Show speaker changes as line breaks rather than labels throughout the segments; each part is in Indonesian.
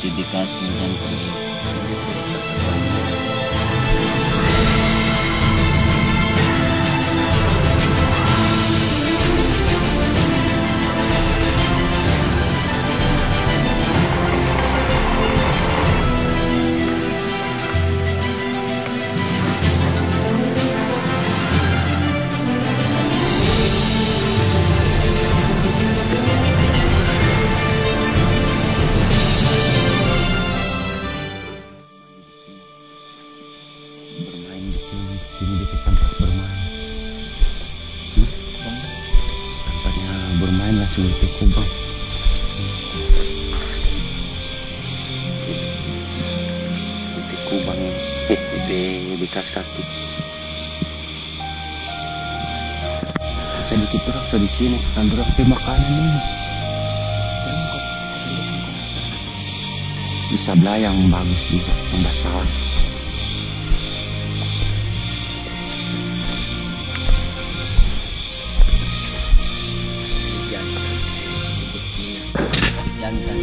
dedikasi jantan bermain langsung di kubang di bekas kaki sedikit terus di sini kan berapa makanan ini di sebelah yang bagus juga yang basah jantan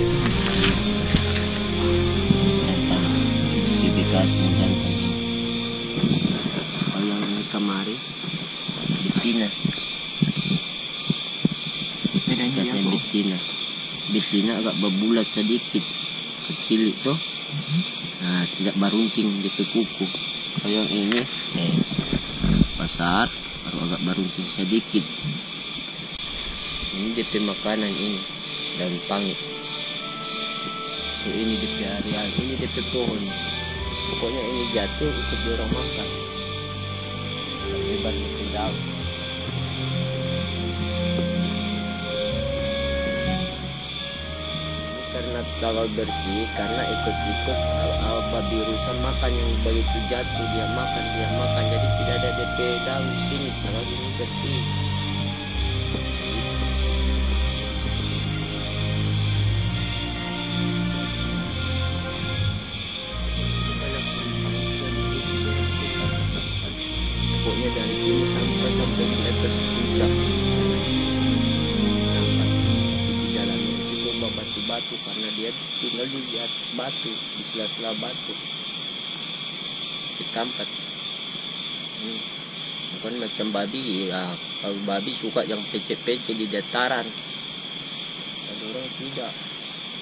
jantan dedikasi jantan kalau yang ini kemari? Betina
bedanya apa?
betina betina agak berbulat sedikit kecil itu. Nah tidak baruncing di kuku. Kalau yang ini? Eh pasar baru agak baruncing sedikit. Ini DP makanan ini dan pangit ini DP area ini DP pohon pokoknya ini jatuh ikut orang makan. Ke daun. Ini karena kalau bersih karena ikut-ikut apa birusan makan yang begitu jatuh dia makan dia makan. Jadi tidak ada DP daun sini kalau ini bersih pokoknya dari sini sampai sampai meter puncak. Sampai di jalannya itu batu-batu karena dia tinggal di atas batu di sela-sela batu. Di tempat. Hmm. bukan macam babi ya kalau babi suka yang pece-pece di dataran. Ada orang tidak.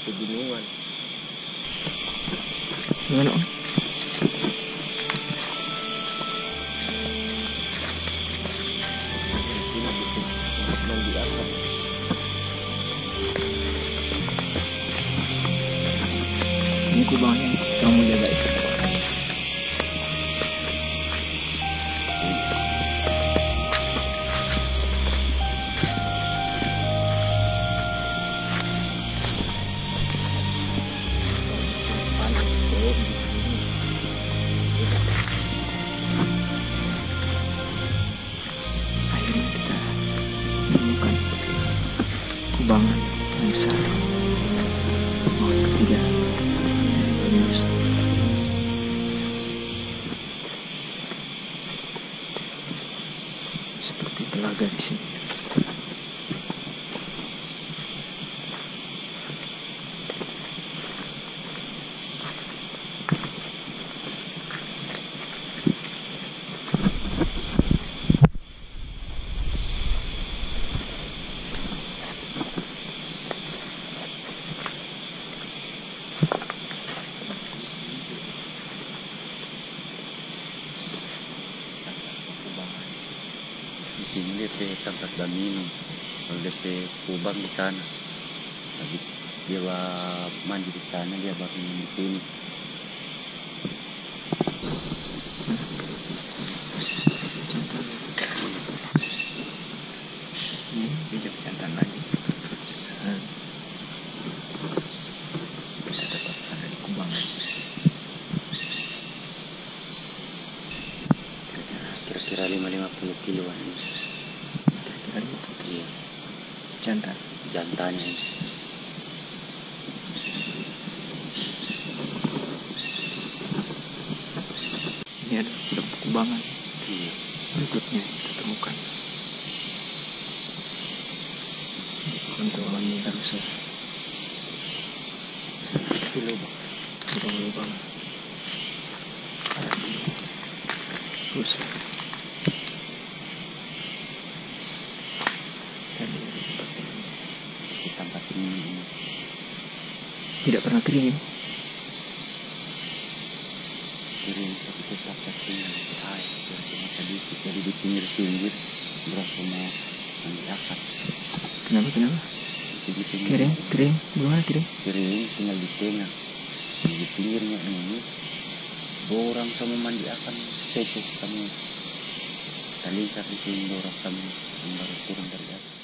Pegunungan
gimana seperti telaga di
di sini DP tempat minum kalau DP kubang di sana. Lagi dia mandi di sana dia baru di sini.
Di
kira-kira lima lima puluh kiloan
puluh
iya.
Jantan
jantannya ini
ada sudah kubangan
iya.
Berikutnya kita temukan untuk ini harus
itu lubang
lubang-lubang rusak tadi
di tempat ini
tidak pernah kering
kering tapi tetap pasti air cuma sedikit jadi di pinggir pinggir berapa mau mandi akar
kenapa kenapa?
Di pinggir.
Kering kering gimana kering
kering tinggal di tengah di pinggirnya ini borang sama mandi akan secek kamu. Talikan di sini borang kamu yang baru turun dari atas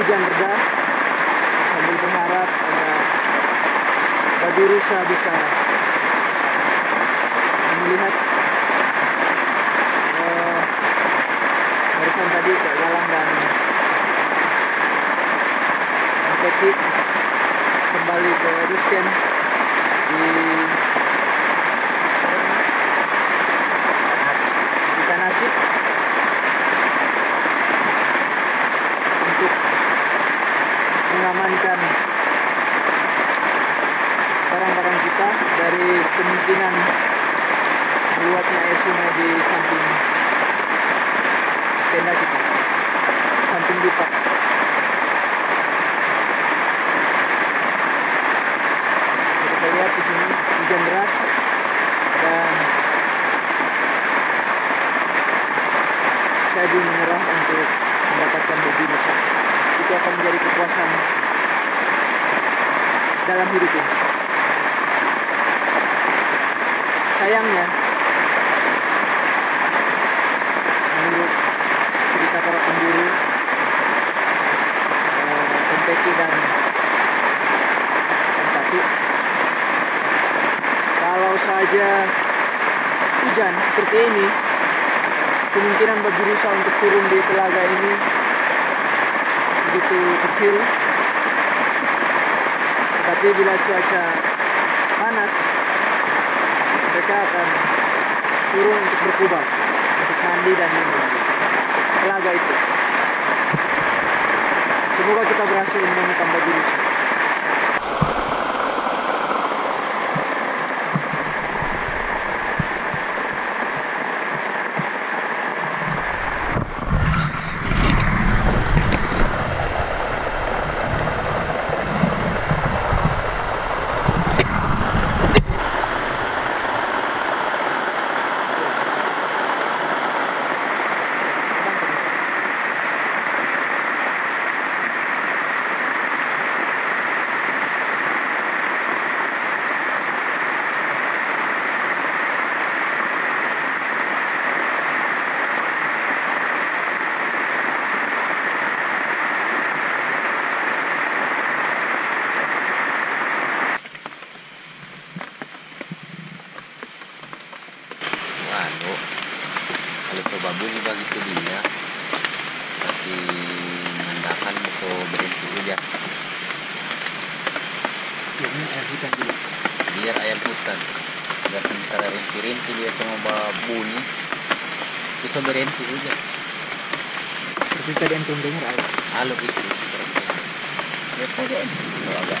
hujan reda sambil berharap agar babi rusa bisa melihat eh, barusan tadi Kak Galang dan Peti kembali ke Risken di di Tanasik untuk mengamankan barang-barang kita dari kemungkinan meluapnya air sungai di samping tenda kita, samping dupa. Kita lihat di sini hujan deras dan saya belum menyerah untuk mendapatkan babi rusa. Itu akan menjadi kepuasan dalam hidup ini. Sayangnya, menurut cerita para pemburu, eh, Tempeki dan Tempati, kalau saja hujan seperti ini, kemungkinan babi rusa untuk turun di telaga ini begitu kecil. Tetapi bila cuaca panas, mereka akan turun untuk berkubang, untuk mandi dan minum. Telaga itu. Semoga kita berhasil menemukan babi rusa.
Rinti-rinti dia cuma bunyi. Itu berhenti juga.
Tapi tadi antum dengar
halo itu ya kalau agak